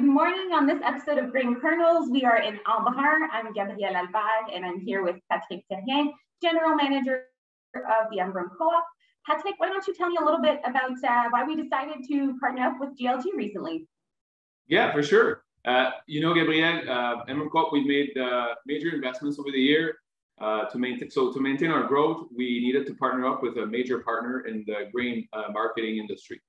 morning on this episode of Grain Kernels. We are in Embrun. I'm Gabrielle Albert and I'm here with Patrick Therrien, General Manager of the Embrun Co-op. Patrick, why don't you tell me a little bit about uh, why we decided to partner up with GLG recently? Yeah, for sure. Uh, you know, Gabrielle, uh, Embrun Co-op, we've made uh, major investments over the year. Uh, to maintain, so to maintain our growth, we needed to partner up with a major partner in the grain uh, marketing industry.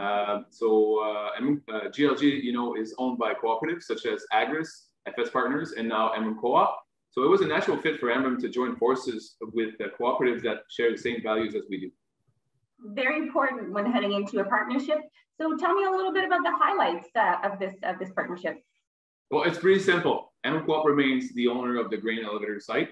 Uh, so uh, GLG, uh, you know, is owned by cooperatives such as Agris, FS Partners, and now Embrun Co-op. So it was a natural fit for Embrun to join forces with the cooperatives that share the same values as we do. Very important when heading into a partnership. So tell me a little bit about the highlights uh, of this of this partnership. Well, it's pretty simple. Embrun Co-op remains the owner of the grain elevator site.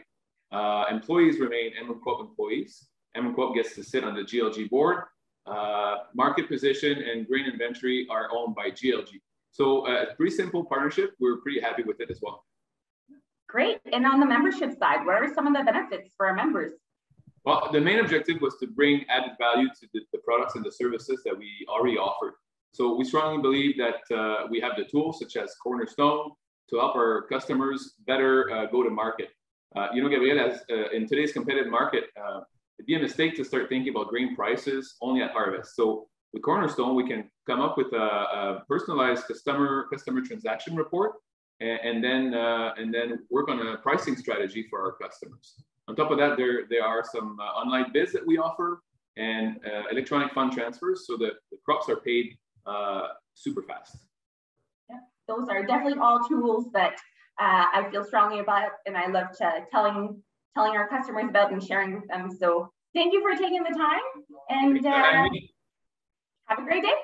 Uh, employees remain Embrun Co-op employees. Embrun Co-op gets to sit on the GLG board uh, market position and grain inventory are owned by GLG. So uh, it's pretty simple partnership. We're pretty happy with it as well. Great. And on the membership side, what are some of the benefits for our members? Well, the main objective was to bring added value to the, the products and the services that we already offered. So we strongly believe that uh, we have the tools such as Cornerstone to help our customers better uh, go to market. Uh, you know, Gabriel, as uh, in today's competitive market, uh, be a mistake to start thinking about grain prices only at harvest. So with Cornerstone, we can come up with a, a personalized customer customer transaction report, and, and then uh, and then work on a pricing strategy for our customers. On top of that, there there are some uh, online bids that we offer and uh, electronic fund transfers, so that the crops are paid uh, super fast. Yeah, those are definitely all tools that uh, I feel strongly about, and I love to telling telling our customers about and sharing with them. So thank you for taking the time and uh, have a great day.